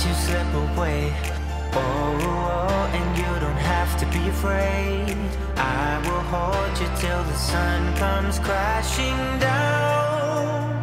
let you slip away. Oh, oh, oh, and you don't have to be afraid. I will hold you till the sun comes crashing down.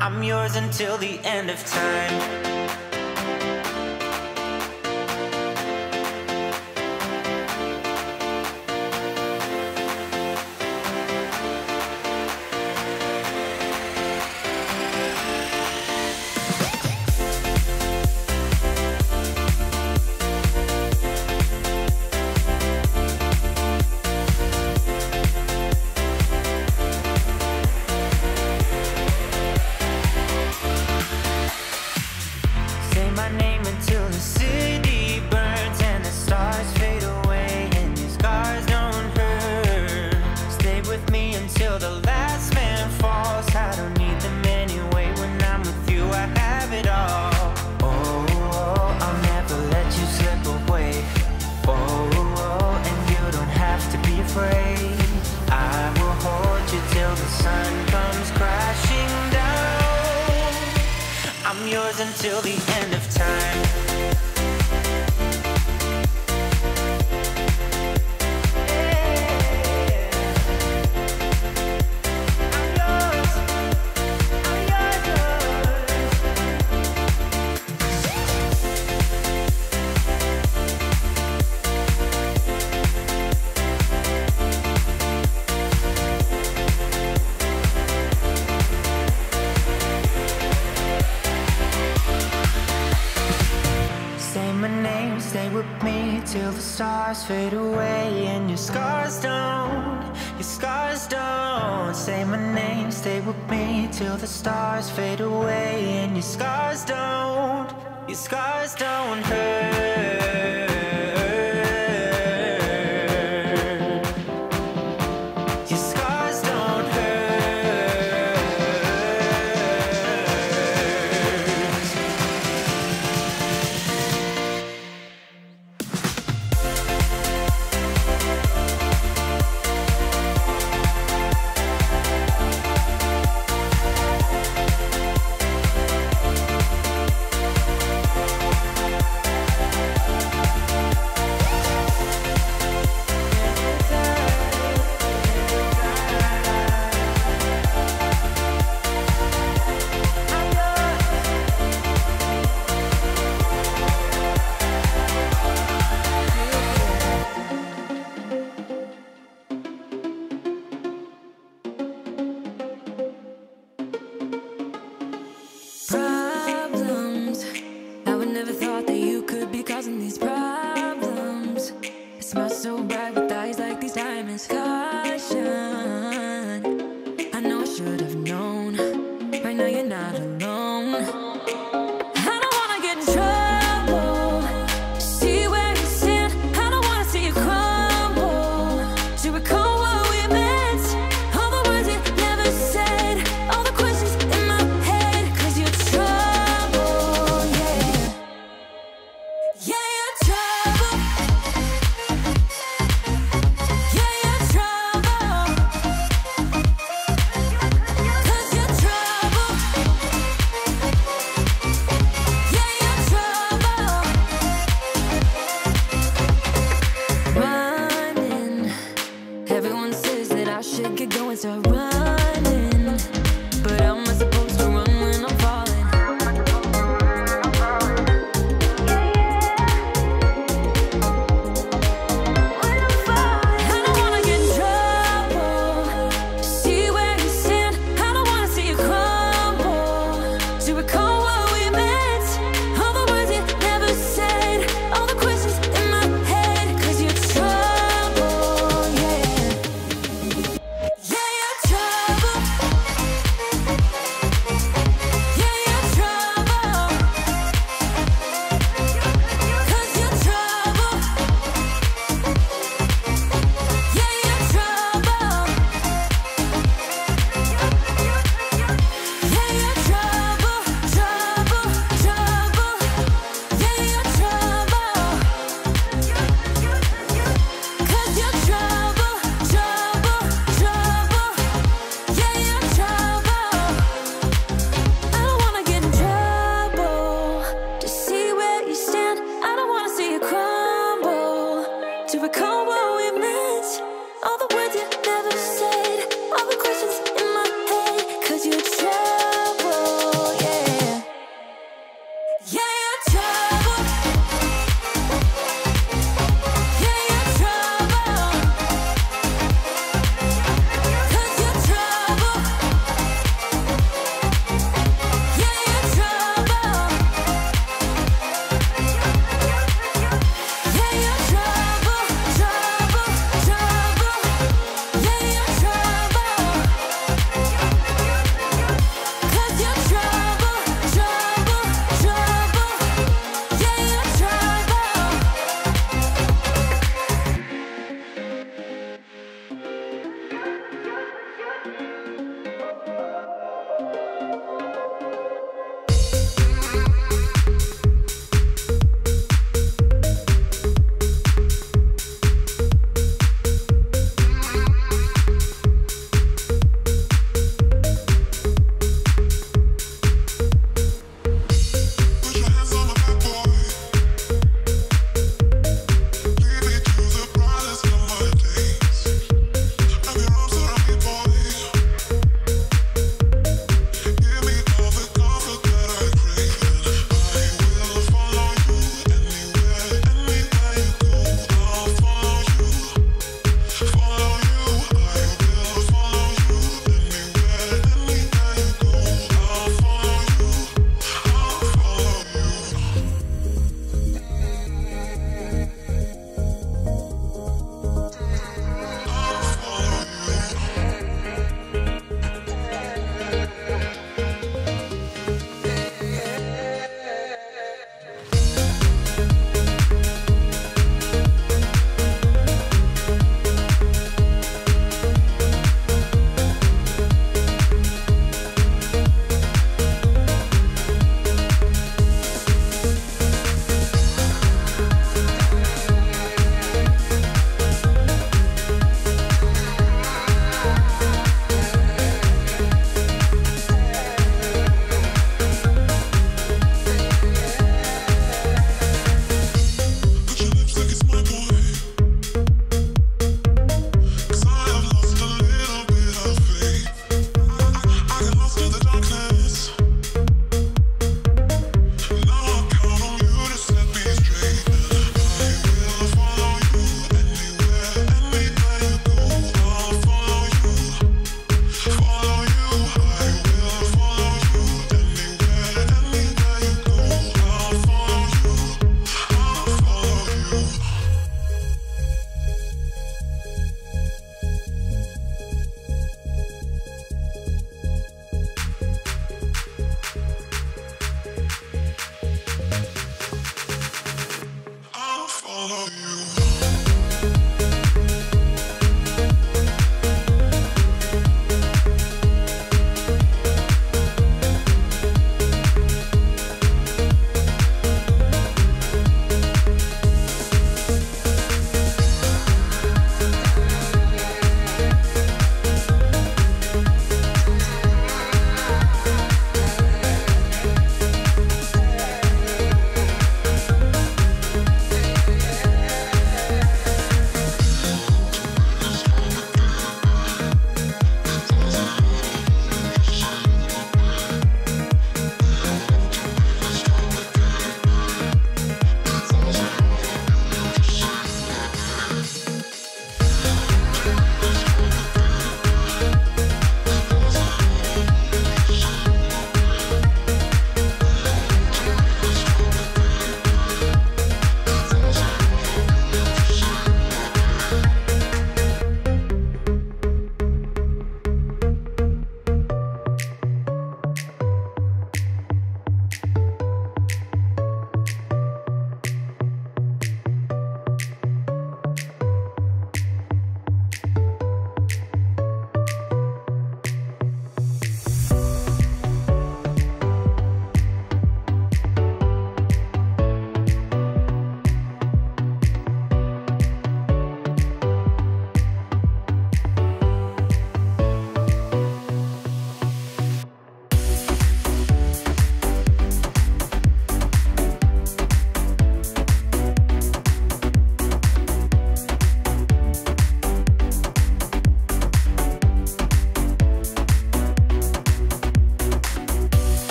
I'm yours until the end of time. Until the end of time fade away and your scars don't Your scars don't Say my name, stay with me Till the stars fade away and your scars don't Your scars don't hurt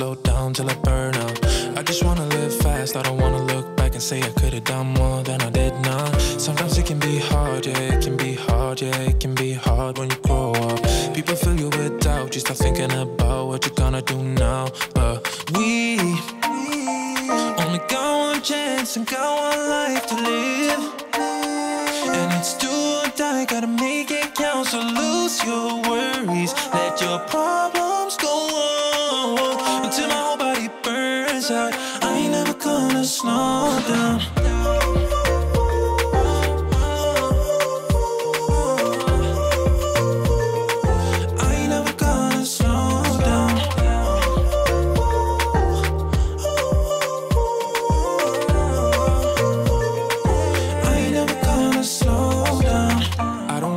slow down till I burn out. I just wanna live fast, I don't wanna look back and say I could've done more than I did now. Sometimes it can be hard, yeah, it can be hard, yeah, it can be hard when you grow up. People fill you with doubt, you start thinking about what you're gonna do now. But we only got one chance and got one life to live. And it's do or die, gotta make it count, so lose your worries. Let your problems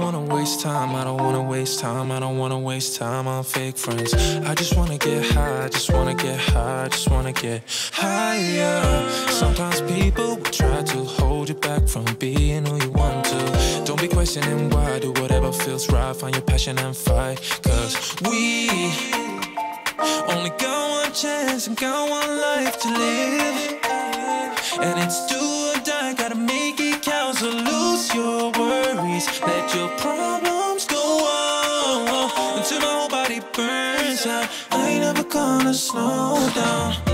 wanna waste time, I don't wanna waste time I don't wanna waste time on fake friends. I just wanna get high, I just wanna get high, I just wanna get higher. Sometimes people will try to hold you back from being who you want to. Don't be questioning why, do whatever feels right, find your passion and fight. Cause we only got one chance and got one life to live. And it's do or die, gotta make it count. So lose your worries, let your problems go on until my whole body burns out. I ain't never gonna slow down.